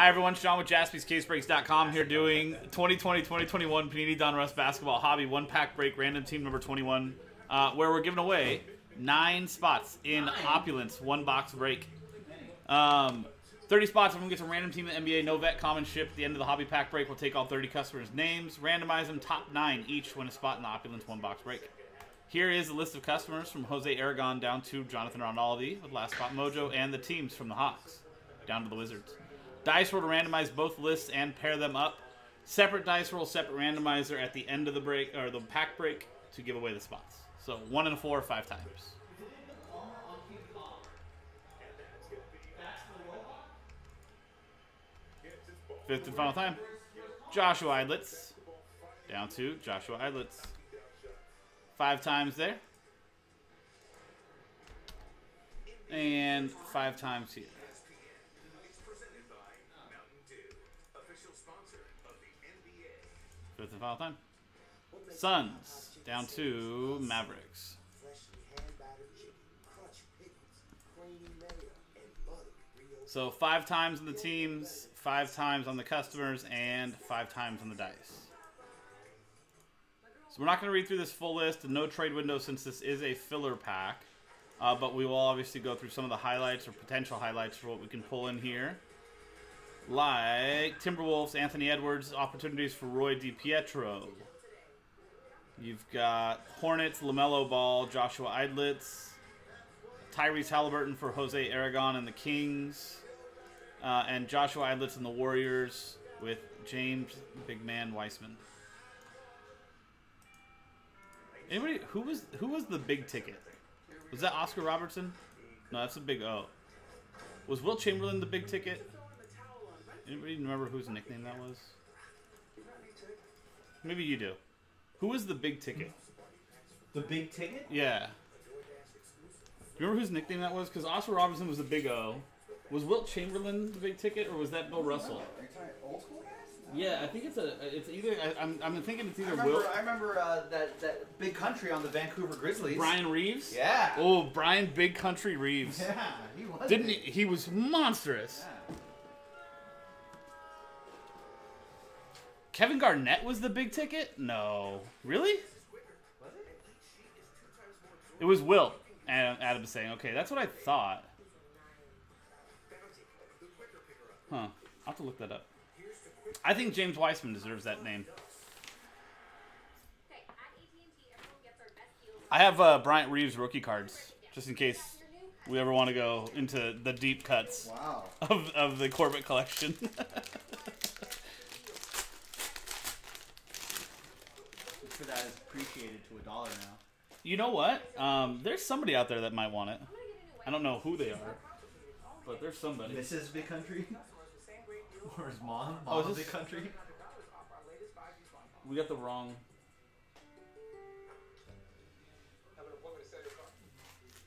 Hi, everyone. Sean with jaspyscasebreaks.com here doing 2020-2021 Panini Donruss Basketball Hobby One Pack Break Random Team Number 21, uh, where we're giving away nine spots in Opulence One Box Break. Um, 30 spots. I'm going to get some random team in the NBA. No vet, common ship. At the end of the Hobby Pack Break, we'll take all 30 customers' names, randomize them, top nine each win a spot in the Opulence One Box Break. Here is a list of customers from Jose Aragon down to Jonathan Ronaldi with Last Spot Mojo and the teams from the Hawks down to the Wizards. Dice roll to randomize both lists and pair them up. Separate dice roll, separate randomizer at the end of the break or the pack break to give away the spots. So one in four, five times. Fifth and final time. Joshua Eidlitz. Down to Joshua Eidlitz. Five times there. And five times here. Fifth and final time. Suns down to Mavericks. So five times on the teams, five times on the customers, and five times on the dice. So we're not going to read through this full list, no trade window since this is a filler pack. Uh, but we will obviously go through some of the highlights or potential highlights for what we can pull in here. Like Timberwolves, Anthony Edwards, opportunities for Roy DiPietro. You've got Hornets, LaMelo Ball, Joshua Eidlitz, Tyrese Halliburton for Jose Aragon and the Kings, uh, and Joshua Eidlitz and the Warriors with James Big Man Weissman. Anybody who was who was the big ticket? Was that Oscar Robertson? No, that's a big O. Was Wilt Chamberlain the big ticket? Anybody remember whose nickname that was? Maybe you do. Who was the big ticket? The big ticket? Yeah. You remember whose nickname that was? Because Oscar Robertson was the big O. Was Wilt Chamberlain the big ticket, or was that Bill Russell? Old school guys? Yeah, I think it's a. It's either. I, I'm. I'm thinking it's I either remember, Wilt. I remember uh, that, that big country on the Vancouver Grizzlies. Bryant Reeves. Yeah. Oh, Bryant Big Country Reeves. Yeah, he was. Didn't he? He was monstrous. Yeah. Kevin Garnett was the big ticket? No. Really? It? Was Will, Adam, Adam saying, okay, that's what I thought. Huh. I'll have to look that up. I think James Weissman deserves that name. I have uh, Bryant Reeves rookie cards, just in case we ever want to go into the deep cuts Wow. of, of the Corbett collection. For that is appreciated to a dollar now. you know what? Um, there's somebody out there that might want it. I don't know who they are, but there's somebody. Mrs. Big Country? or his mom? Oh, Mom is this- Big Country? We got the wrong.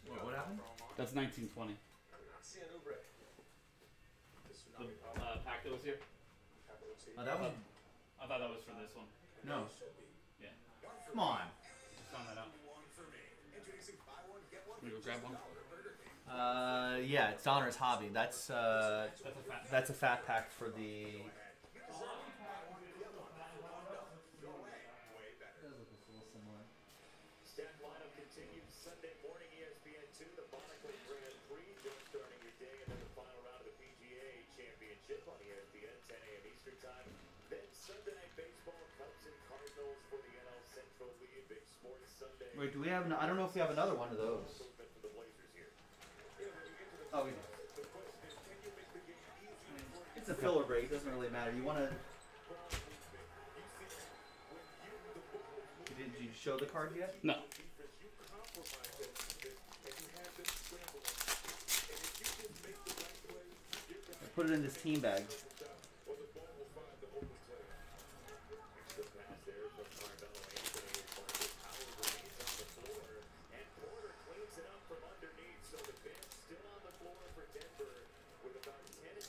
What, what happened? That's 1920. The uh, pack that was here. Oh, that was. I thought that was for this one. No. Yeah, Come on. just found that out. Can we go grab one? Uh, yeah, it's Donruss Hobby. That's, uh, That's a fat. that's a fat pack for the. Wait, do we have? No, I don't know if we have another one of those. Movement for the Blazers here. Oh, we do. It's a filler break. It doesn't really matter. You want to. Did you show the card yet? No. I put it in this team bag.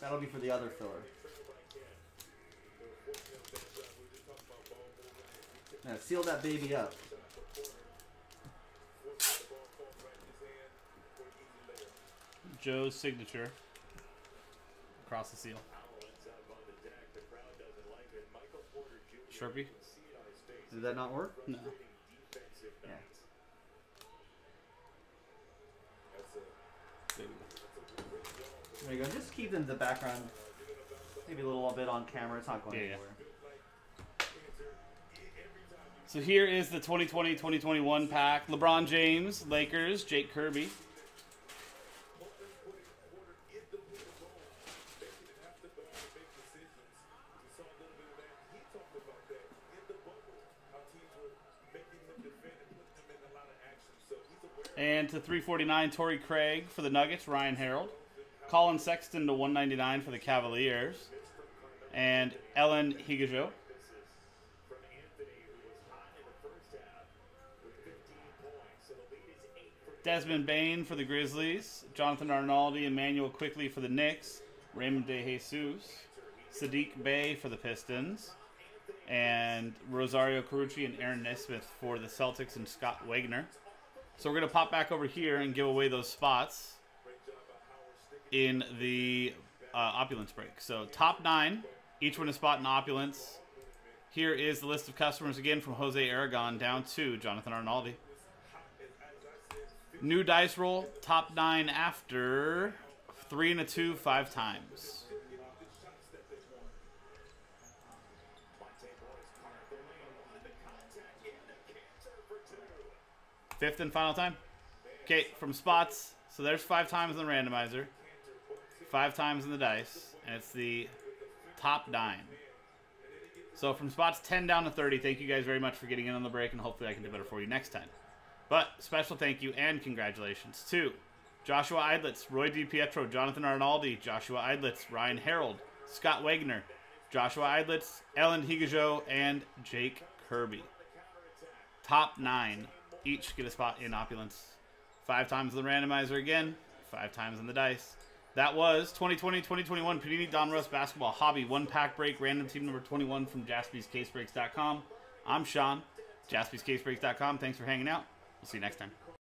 That'll be for the other filler. Now seal that baby up. Joe's signature. Across the seal. Sharpie? Did that not work? No. Yeah. There you go. Just keep them in the background. Maybe a little bit on camera. It's not going Yeah, yeah. anywhere. So here is the 2020-2021 pack. LeBron James, Lakers, Jake Kirby. And to 349, Torrey Craig for the Nuggets, Ryan Harold. Collin Sexton to 199 for the Cavaliers. And Ellen Higajo. from Anthony, who was hot in the first half with 15 points. So the lead is eight for Desmond Bane for the Grizzlies, Jonathan Arnaldi, Immanuel Quickley for the Knicks, Raymond De Jesus, Saddiq Bey for the Pistons, and Rosario Carucci and Aaron Nesmith for the Celtics and Scott Wagner. So we're going to pop back over here and give away those spots in the uh, opulence break. So top nine, each win a spot in opulence. Here is the list of customers again from Jose Aragon down to Jonathan Arnaldi. New dice roll, top nine after three and a two, five times. Fifth and final time. Okay, from spots. So there's five times in the randomizer, five times in the dice, and it's the top nine. So from spots 10 down to 30, thank you guys very much for getting in on the break, and hopefully I can do better for you next time. But special thank you and congratulations to Joshua Eidlitz, Roy DiPietro, Jonathan Arnaldi, Joshua Eidlitz, Ryan Harold, Scott Wagner, Joshua Eidlitz, Ellen Higajo, and Jake Kirby. Top nine each get a spot in opulence. Five times in the randomizer again, five times in the dice. That was 2020-2021 Panini Donruss Basketball Hobby One Pack Break Random Team Number 21 from JaspysCaseBreaks.com. I'm Sean, JaspysCaseBreaks.com. Thanks for hanging out. We'll see you next time.